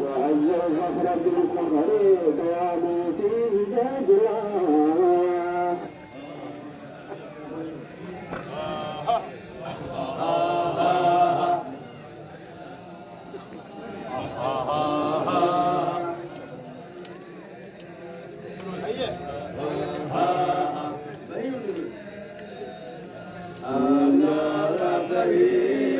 وعز الفخر بالفخر قيام فيه جدوى Allah Rabbi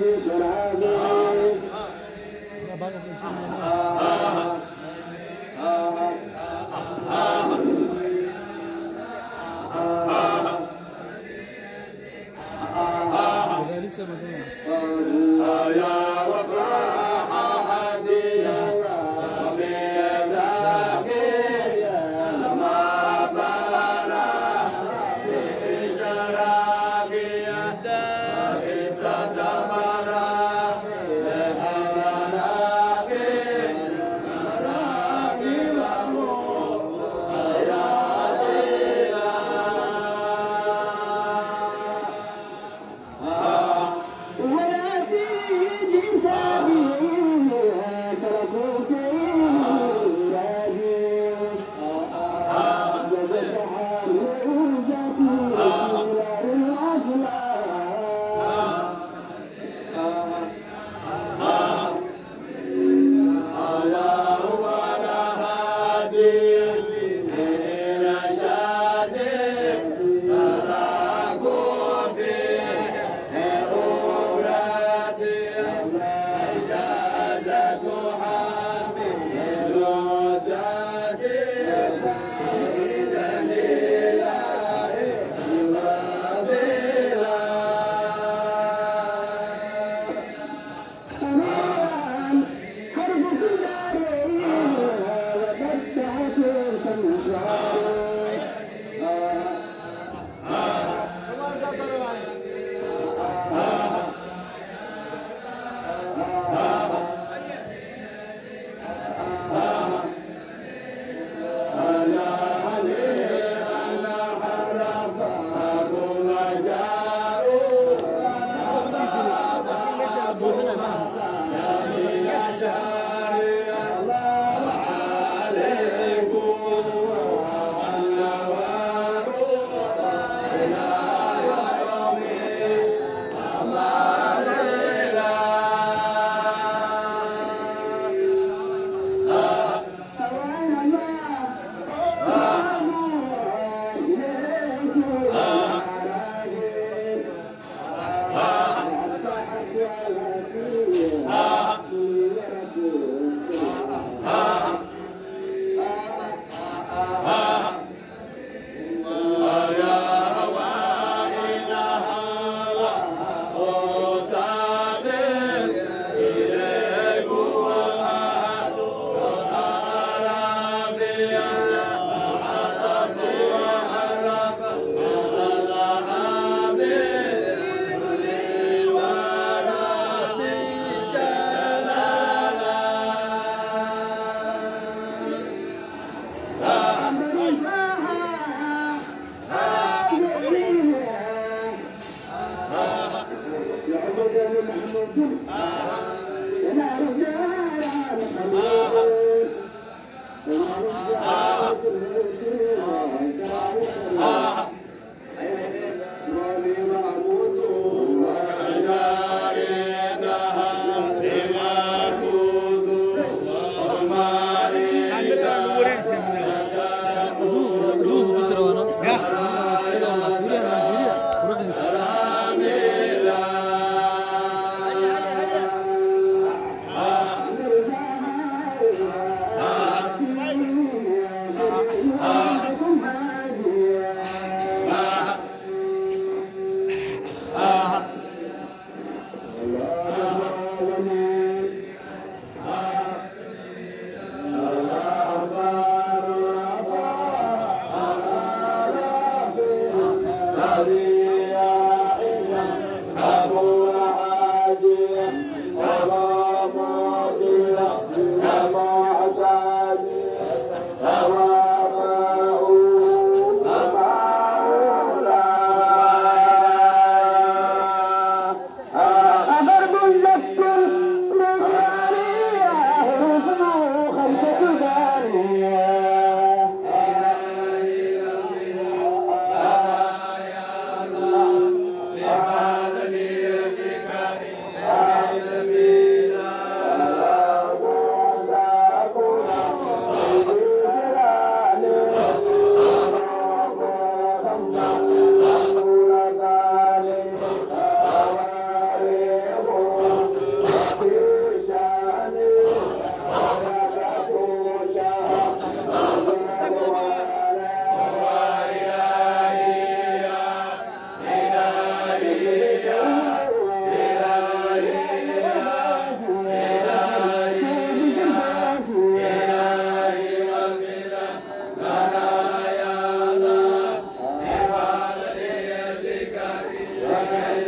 that i love drive. Subhanallah. Amen.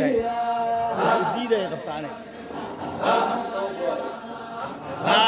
Balaay tahay diiday qabtaane ha